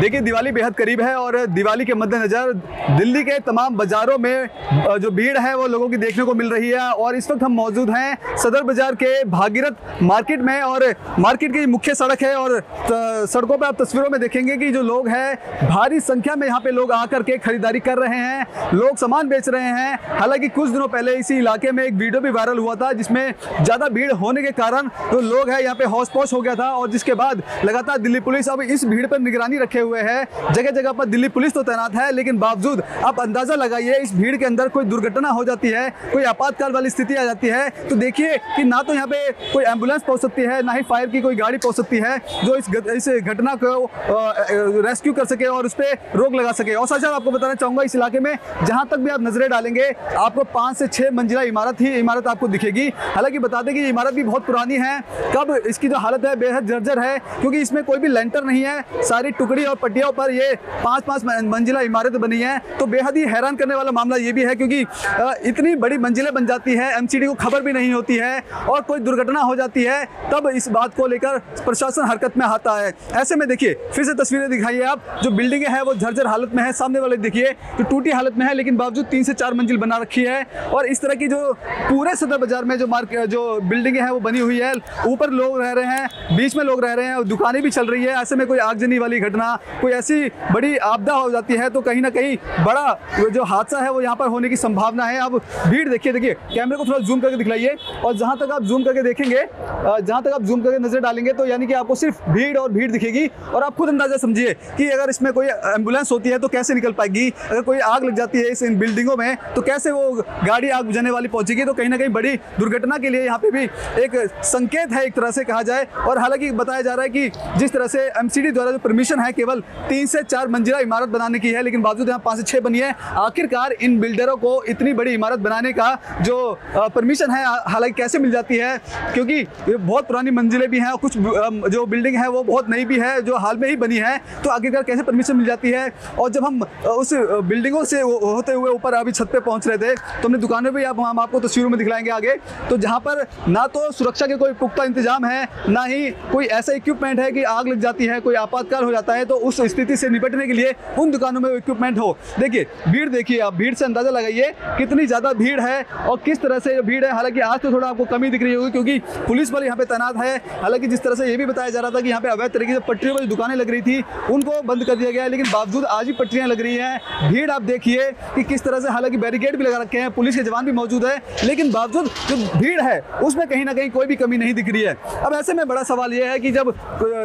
देखिए, दिवाली बेहद करीब है और दिवाली के मद्देनज़र दिल्ली के तमाम बाज़ारों में जो भीड़ है, वो लोगों की देखने को मिल रही है और इस वक्त हम मौजूद हैं सदर बाज़ार के भागीरथ मार्केट में और मार्केट की मुख्य सड़क है और सड़कों पर आप तस्वीरों में देखेंगे कि जो लोग हैं, भारी संख्या में यहाँ पे लोग आकर के खरीदारी कर रहे हैं, लोग सामान बेच रहे हैं। हालाँकि कुछ दिनों पहले इसी इलाके में एक वीडियो भी वायरल हुआ था, जिसमें ज़्यादा भीड़ होने के कारण जो लोग हैं, यहाँ पे हौस हो गया था और जिसके बाद लगातार दिल्ली पुलिस अब इस भीड़ पर निगरानी रखे हुए है। जगह जगह पर दिल्ली पुलिस तो तैनात है, लेकिन बावजूद आप अंदाज़ा लगाइए, इस भीड़ के अंदर कोई दुर्घटना हो जाती है, कोई आपातकाल वाली स्थिति आ जाती है तो देखिए कि ना तो यहाँ पे कोई एंबुलेंस पहुँच सकती है, ना ही फायर की कोई गाड़ी पहुँच सकती है, जो इस इस घटना को रेस्क्यू कर सके और उस पर रोक लगा सके। और साथ आपको बताना चाहूँगा, इस इलाके में जहाँ तक भी आप नज़रें डालेंगे, आपको पाँच से छह मंजिला इमारत ही इमारत आपको दिखेगी। हालाँकि बता दें कि इमारत भी बहुत पुरानी है, कब इसकी जो हालत है बेहद जर्जर है, क्योंकि इसमें कोई भी लेंटर नहीं है, सारी टुकड़ी और पट्टियों पर ये पाँच पाँच मंजिला इमारत बनी है। तो बेहद ही हैरान करने वाला मामला ये भी है क्योंकि इतनी बड़ी मंजिलें बन जाती है एम को खबर भी नहीं होती है और कोई दुर्घटना हो जाती है, तब इस बात को लेकर प्रशासन हरकत में आता है। ऐसे में देखिए, फिर से तस्वीरें दिखाइए आप, जो बिल्डिंगें हैं वो झरझर हालत में है, सामने वाले देखिए तो टूटी हालत में है, लेकिन बावजूद तीन से चार मंजिल बना रखी है और इस तरह की जो पूरे सदर बाज़ार में जो मार्केट जो बिल्डिंगें हैं वो बनी हुई है, ऊपर लोग रह रहे हैं, बीच में लोग रह रहे हैं और दुकानें भी चल रही है। ऐसे में कोई आगजनी वाली घटना कोई ऐसी बड़ी आपदा हो जाती है तो कहीं ना कहीं बड़ा जो हादसा है वो यहाँ पर होने की संभावना है। अब भीड़ देखिए देखिए, कैमरे को थोड़ा जूम करके दिखलाइए और जहाँ तक आप जूम करके देखेंगे जहाँ तक आप जूम करके नज़र डालेंगे तो यानी कि आपको सिर्फ़ भीड़ और भीड़ दिखेगी और आप खुद अंदाज़ा समझिए कि अगर इसमें कोई एंबुलेंस होती है तो कैसे निकल पाएगी, अगर कोई आग लग जाती है इस इन बिल्डिंगों में तो कैसे वो गाड़ी आग बुझाने वाली पहुंचेगी? तो कहीं ना कहीं बड़ी दुर्घटना के लिए यहाँ पे भी एक संकेत है एक तरह से कहा जाए और हालाँकि बताया जा रहा है कि जिस तरह से एमसीडी द्वारा जो परमिशन है केवल तीन से चार मंजिला इमारत बनाने की है, लेकिन बावजूद यहाँ पाँच से छः बनी है। आखिरकार इन बिल्डरों को इतनी बड़ी इमारत बनाने का जो परमिशन है, हालाँकि कैसे मिल जाती है? क्योंकि बहुत पुरानी मंजिलें भी हैं और कुछ जो बिल्डिंग है वो बहुत नई भी है, जो हाल में ही बनी है तो आखिरकार कैसे परमिशन मिल जाती है? और जब हम उस बिल्डिंगों से होते हुए ऊपर अभी छत पे पहुँच रहे थे तो हमने दुकानों पर हम आपको तस्वीरों में दिखलाएँगे आगे। तो जहाँ पर ना तो सुरक्षा के कोई पुख्ता इंतज़ाम है, ना ही कोई ऐसा इक्विपमेंट है कि आग लग जाती है, कोई आपातकाल हो जाता है तो उस स्थिति से निपटने के लिए उन दुकानों में इक्विपमेंट हो। देखिए, भीड़ देखिए, आप भीड़ से अंदाज़ा लगाइए कितनी ज़्यादा भीड़ है और किस तरह से भीड़ है। हालाँकि आज तो थोड़ा आपको कमी दिख रही होगी क्योंकि पुलिस बल यहाँ पे तैनात है। हालाँकि जिस तरह से ये भी बताया जा रहा था कि यहाँ पे अवैध तरीके से पटरियों पर दुकानें लग रही थी, उनको बंद कर दिया गया है। लेकिन बावजूद आज भी पटरियाँ लग रही हैं। भीड़ आप देखिए कि किस तरह से हालाँकि बैरिकेड भी लगा रखे हैं, पुलिस के जवान भी मौजूद है। लेकिन बावजूद जो भीड़ है, उसमें कहीं ना कहीं कोई भी कमी नहीं दिख रही है। अब ऐसे में बड़ा सवाल यह है कि जब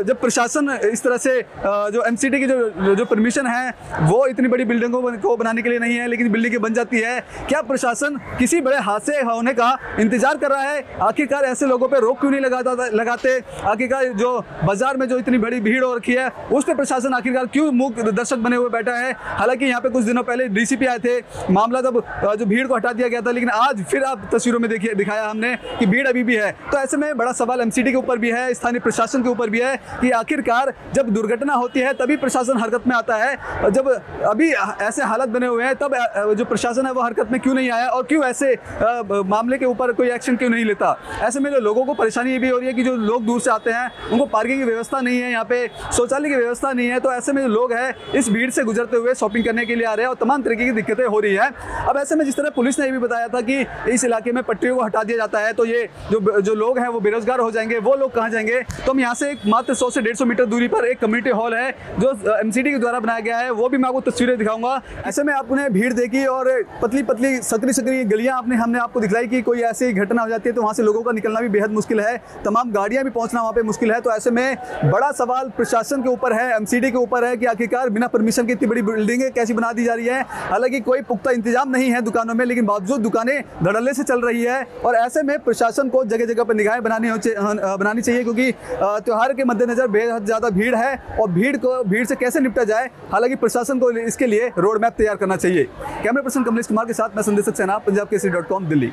जब प्रशासन इस तरह से जो एम की जो जो परमिशन है, वो इतनी बड़ी बिल्डिंगों को बनाने के लिए नहीं है, लेकिन बिल्डिंग बन जाती है। क्या प्रशासन किसी बड़े हादसे होने का इंतज़ार कर रहा है? आखिरकार ऐसे लोगों पर रोक क्यों नहीं लगाता, लगाते? आखिरकार जो बाज़ार में जो इतनी बड़ी भीड़ हो रखी है, उस पर प्रशासन आखिरकार क्यों मुख दर्शक बने हुए बैठा है? हालाँकि यहाँ पे कुछ दिनों पहले डीसीपी आए थे। मामला तब जो भीड़ को हटा दिया गया था, लेकिन आज फिर आप तस्वीरों में देखिए, दिखाया हमने कि भीड़ अभी भी है। तो ऐसे में बड़ा सवाल एमसीडी के ऊपर भी है, स्थानीय प्रशासन के ऊपर भी है कि आखिरकार जब दुर्घटना होती है तभी प्रशासन हरकत में आता है। जब अभी ऐसे हालत बने हुए हैं, तब जो प्रशासन है, वो हरकत में क्यों नहीं आया और क्यों ऐसे मामले के ऊपर कोई एक्शन क्यों नहीं लेता? ऐसे में लोगों को परेशानी भी हो रही है कि जो लोग दूर से आते हैं, उनको पार्किंग की व्यवस्था नहीं है, यहाँ पे शौचालय की व्यवस्था नहीं है तो ऐसे में जो लोग हैं, इस भीड़ से गुजरते हुए शॉपिंग करने के लिए आ रहे हैं और तमाम तरीके की दिक्कतें हो रही है। अब ऐसे में जिस तरह पुलिस ने भी बताया था कि इस इलाके में पट्टियों को हटा दिया जाता है तो ये जो जो लोग हैं, वो बेरोजगार हो जाएँगे, वो लोग कहाँ जाएँगे? तो हम यहाँ से मात्र सौ से डेढ़ मीटर दूरी पर एक कम्युनिटी हॉल है जो एम के द्वारा बनाया गया है, वो भी मैं आपको तस्वीरें दिखाऊँगा। ऐसे में आपने भीड़ देखी और पतली पतली सकरी सकरी गलियाँ आपने, हमने आपको दिखलाई कि कोई ऐसी घटना हो जाती है तो वहाँ से लोगों का निकलना भी बेहद मुश्किल है। तमाम गाड़ियाँ भी पहुँचना वहाँ पर मुश्किल है तो ऐसे में बड़ा सवाल प्रशासन के ऊपर है एमसीडी के ऊपर है कि आखिरकार बिना परमिशन की इतनी बड़ी बिल्डिंगें कैसी बना दी जा रही है। हालाँकि कोई पुख्ता इंतज़ाम नहीं है दुकानों में, लेकिन बावजूद दुकानें धड़ल्ले से चल रही है और ऐसे में प्रशासन को जगह जगह पर निगाहें बनानी बनानी चाहिए, क्योंकि त्यौहार के मद्देनजर बेहद ज़्यादा भीड़ है और भीड़ को भीड़ से कैसे निपटा जाए? हालाँकि प्रशासन को इसके लिए रोड मैप तैयार करना चाहिए। कैमरा पर्सन कमलेश कुमार के साथ मैं संदेशक सेना पंजाब केसरी दिल्ली।